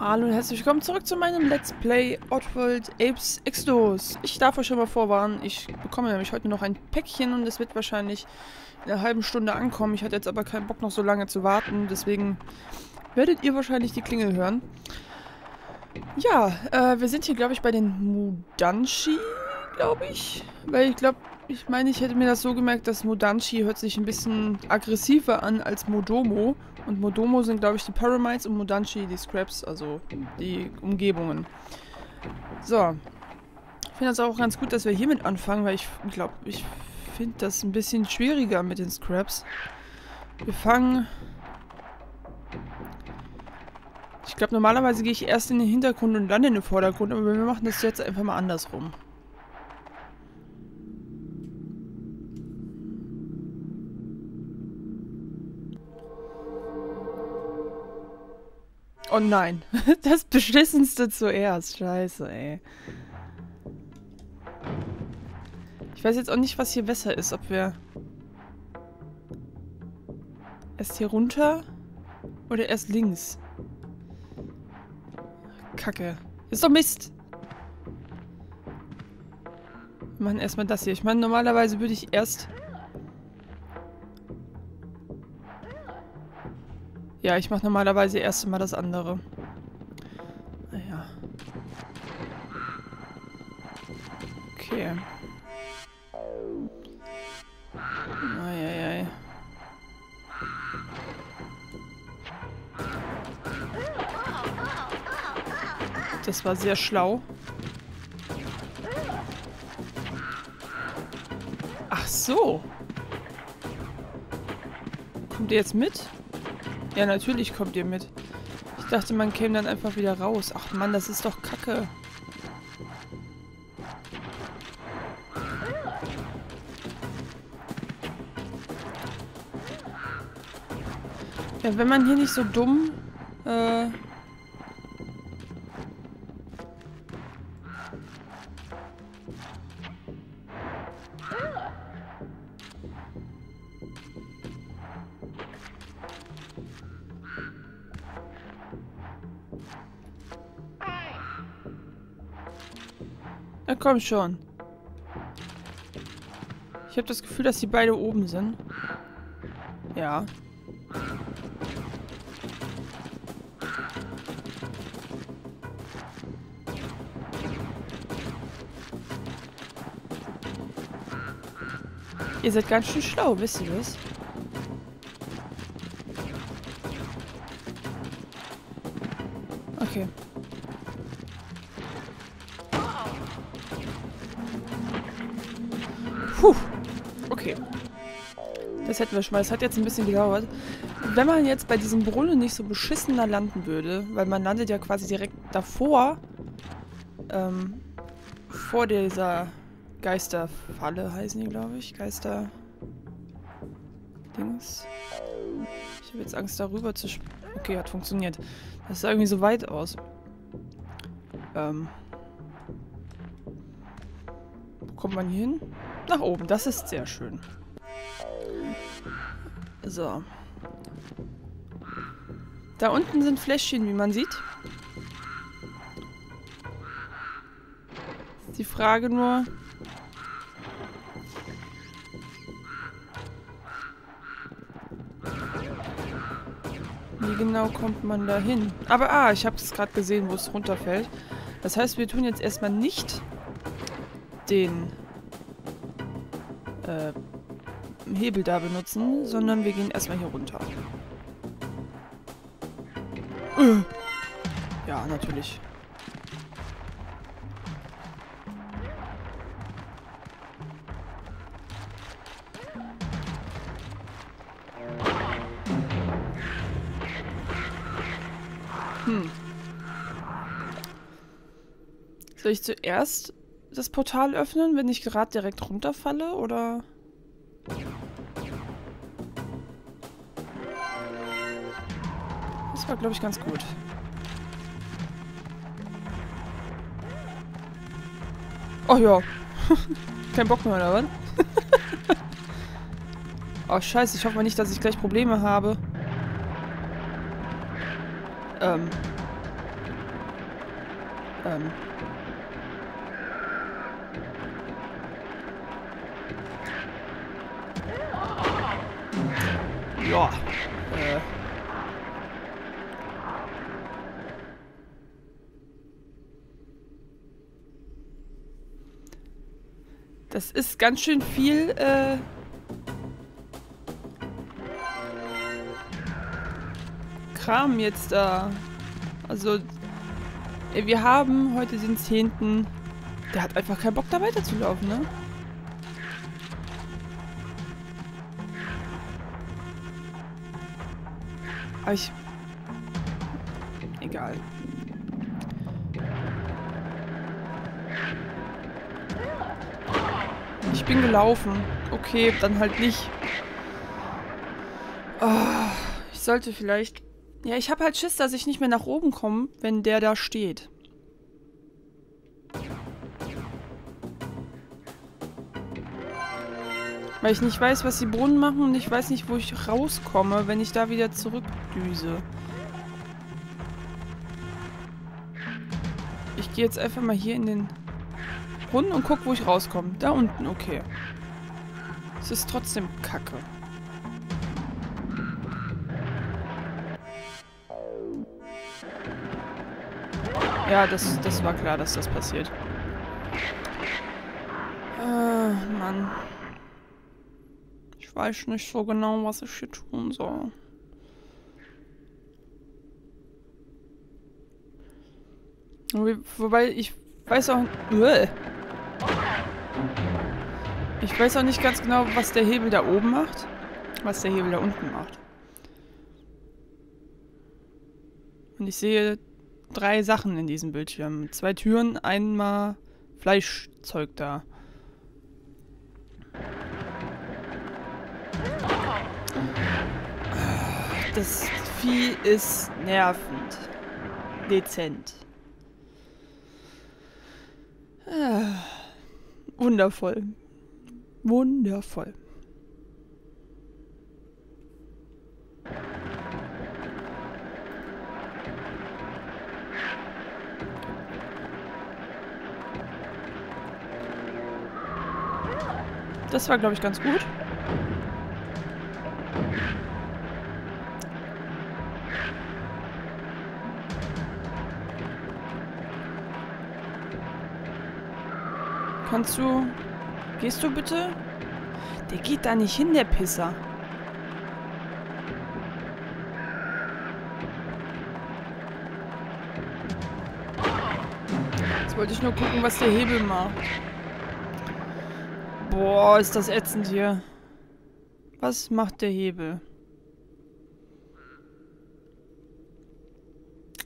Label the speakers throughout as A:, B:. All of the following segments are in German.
A: Hallo und herzlich willkommen zurück zu meinem Let's Play Oddworld Apes Exodus. Ich darf euch schon mal vorwarnen, ich bekomme nämlich heute noch ein Päckchen und es wird wahrscheinlich in einer halben Stunde ankommen. Ich hatte jetzt aber keinen Bock noch so lange zu warten, deswegen werdet ihr wahrscheinlich die Klingel hören. Ja, äh, wir sind hier glaube ich bei den Mudanshi, glaube ich. Weil ich glaube, ich meine, ich hätte mir das so gemerkt, dass Mudanshi hört sich ein bisschen aggressiver an als Modomo. Und Modomo sind, glaube ich, die Paramites und Mudanshi die Scraps, also die Umgebungen. So. Ich finde das auch ganz gut, dass wir hiermit anfangen, weil ich glaube, ich finde das ein bisschen schwieriger mit den Scraps. Wir fangen... Ich glaube, normalerweise gehe ich erst in den Hintergrund und dann in den Vordergrund, aber wir machen das jetzt einfach mal andersrum. Oh nein. Das Beschissenste zuerst. Scheiße, ey. Ich weiß jetzt auch nicht, was hier besser ist. Ob wir erst hier runter oder erst links. Kacke. Ist doch Mist. Wir machen erstmal das hier. Ich meine, normalerweise würde ich erst Ja, ich mache normalerweise erst mal das andere. Naja. Okay. Das war sehr schlau. Ach so. Kommt ihr jetzt mit? Ja, natürlich kommt ihr mit. Ich dachte, man käme dann einfach wieder raus. Ach Mann, das ist doch kacke. Ja, wenn man hier nicht so dumm äh, Na komm schon. Ich habe das Gefühl, dass die beide oben sind. Ja. Ihr seid ganz schön schlau, wisst ihr das? Das hätten wir schon mal. Das hat jetzt ein bisschen gedauert. Wenn man jetzt bei diesem Brunnen nicht so beschissener landen würde, weil man landet ja quasi direkt davor, ähm, vor dieser Geisterfalle heißen die, glaube ich. Geister... Dings. Ich habe jetzt Angst, darüber zu... Okay, hat funktioniert. Das sah irgendwie so weit aus. Ähm... Wo kommt man hier hin? Nach oben, das ist sehr schön. So. Da unten sind Fläschchen, wie man sieht. Die Frage nur... Wie genau kommt man da hin? Aber, ah, ich habe es gerade gesehen, wo es runterfällt. Das heißt, wir tun jetzt erstmal nicht den äh, Hebel da benutzen, sondern wir gehen erstmal hier runter. Äh. Ja, natürlich. Hm. Soll ich zuerst das Portal öffnen, wenn ich gerade direkt runterfalle, oder? Das war, glaube ich, ganz gut. Oh ja. Kein Bock mehr, oder oh, scheiße. Ich hoffe mal nicht, dass ich gleich Probleme habe. Ähm. Ähm. Ja. Äh. Das ist ganz schön viel, äh... Kram jetzt da. Also, wir haben heute den 10. Der hat einfach keinen Bock da weiterzulaufen, ne? Aber ich... Egal. Ich bin gelaufen. Okay, dann halt nicht. Oh, ich sollte vielleicht... Ja, ich habe halt Schiss, dass ich nicht mehr nach oben komme, wenn der da steht. Weil ich nicht weiß, was die Brunnen machen und ich weiß nicht, wo ich rauskomme, wenn ich da wieder zurückdüse. Ich gehe jetzt einfach mal hier in den Brunnen und guck, wo ich rauskomme. Da unten, okay. Es ist trotzdem kacke. Ja, das, das war klar, dass das passiert. Äh, Mann. Weiß nicht so genau, was ich hier tun soll. Wobei, ich weiß auch... Ich weiß auch nicht ganz genau, was der Hebel da oben macht. Was der Hebel da unten macht. Und ich sehe drei Sachen in diesem Bildschirm. Zwei Türen, einmal Fleischzeug da. Das Vieh ist nervend. Dezent. Ah, wundervoll. Wundervoll. Das war, glaube ich, ganz gut. Kannst du... Gehst du bitte? Der geht da nicht hin, der Pisser. Jetzt wollte ich nur gucken, was der Hebel macht. Boah, ist das ätzend hier. Was macht der Hebel?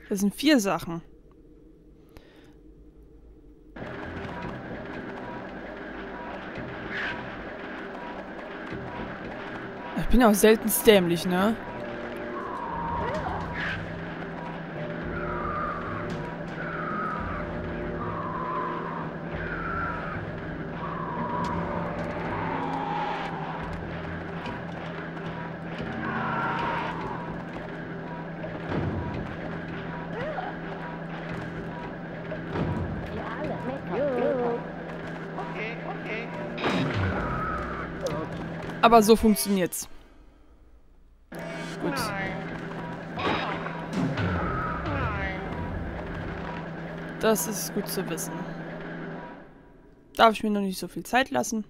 A: Das sind vier Sachen. Ich bin auch selten dämlich, ne? Aber so funktioniert's. Gut. Das ist gut zu wissen. Darf ich mir noch nicht so viel Zeit lassen?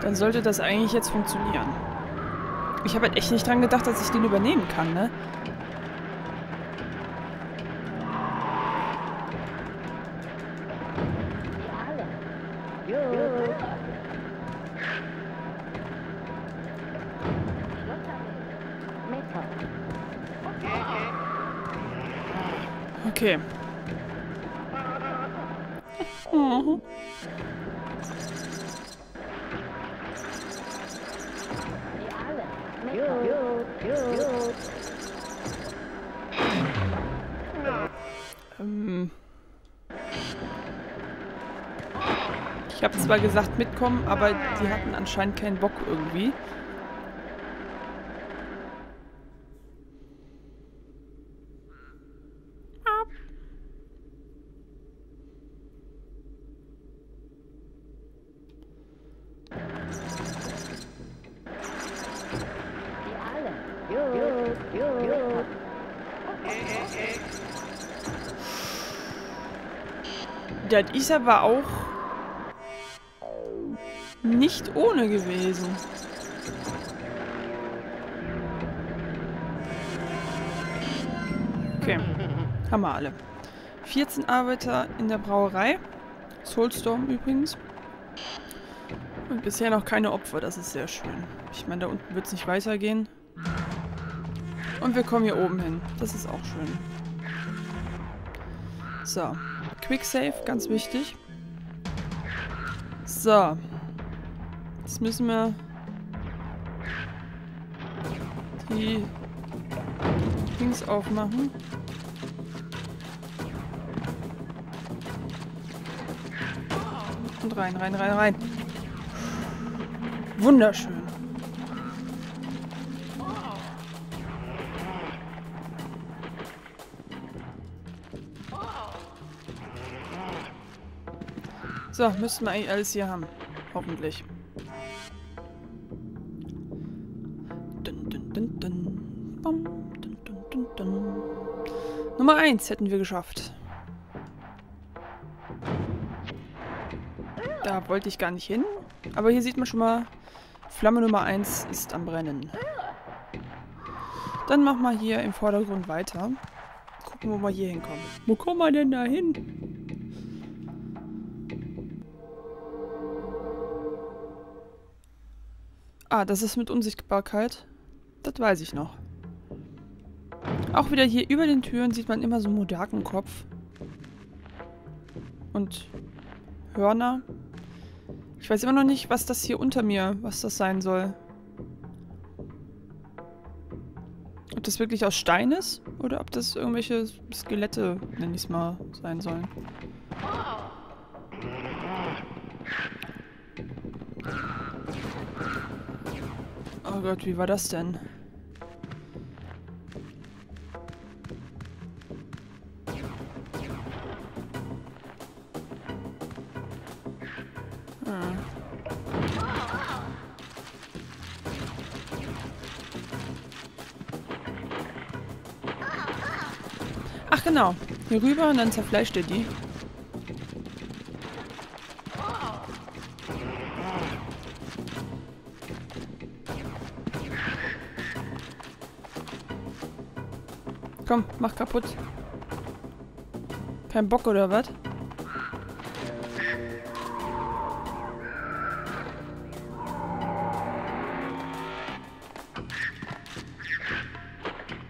A: Dann sollte das eigentlich jetzt funktionieren. Ich habe halt echt nicht dran gedacht, dass ich den übernehmen kann, ne? Okay. Oh. Ähm. Ich habe zwar gesagt mitkommen, aber die hatten anscheinend keinen Bock irgendwie. Das ist aber auch nicht ohne gewesen. Okay, haben wir alle. 14 Arbeiter in der Brauerei. Soulstorm übrigens. Und bisher noch keine Opfer, das ist sehr schön. Ich meine, da unten wird es nicht weitergehen. Und wir kommen hier oben hin. Das ist auch schön. So. Quick Save, ganz wichtig. So. Jetzt müssen wir die Dings aufmachen. Und rein, rein, rein, rein. Wunderschön. So, müssten wir eigentlich alles hier haben. Hoffentlich. Dun, dun, dun, dun. Nummer 1 hätten wir geschafft. Da wollte ich gar nicht hin. Aber hier sieht man schon mal, Flamme Nummer 1 ist am Brennen. Dann machen wir hier im Vordergrund weiter. Gucken, wo wir hier hinkommen. Wo kommen wir denn da hin? Ah, das ist mit Unsichtbarkeit. Das weiß ich noch. Auch wieder hier über den Türen sieht man immer so einen Modakenkopf. Und Hörner. Ich weiß immer noch nicht, was das hier unter mir, was das sein soll. Ob das wirklich aus Stein ist oder ob das irgendwelche Skelette, nenne ich es mal, sein sollen. Oh Gott, wie war das denn? Hm. Ach genau, hier rüber und dann zerfleischt er die. Komm, mach kaputt. Kein Bock oder was?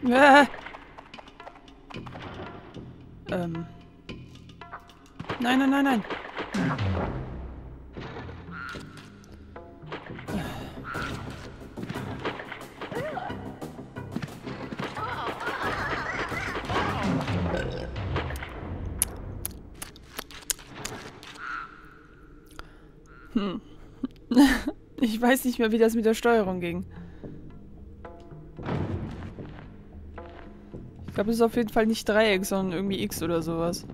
A: Ja. Ähm. Nein, nein, nein, nein. Weiß nicht mehr, wie das mit der Steuerung ging. Ich glaube, es ist auf jeden Fall nicht Dreieck, sondern irgendwie X oder sowas.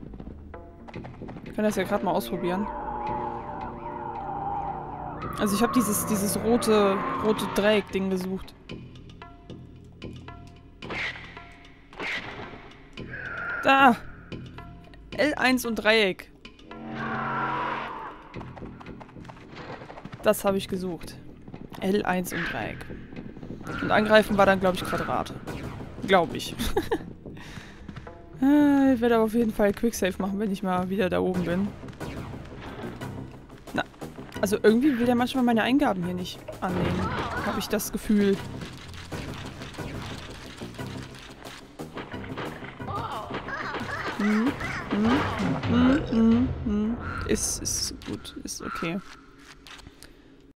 A: Ich kann das ja gerade mal ausprobieren. Also ich habe dieses, dieses rote, rote Dreieck-Ding gesucht. Da! L1 und Dreieck. Das habe ich gesucht. L1 und Dreieck. Und angreifen war dann, glaube ich, Quadrat. Glaube ich. Äh, ich werde aber auf jeden Fall Quicksave machen, wenn ich mal wieder da oben bin. Na, also irgendwie will der manchmal meine Eingaben hier nicht annehmen. Habe ich das Gefühl. Hm, hm, hm, hm, hm. Ist, ist gut, ist okay.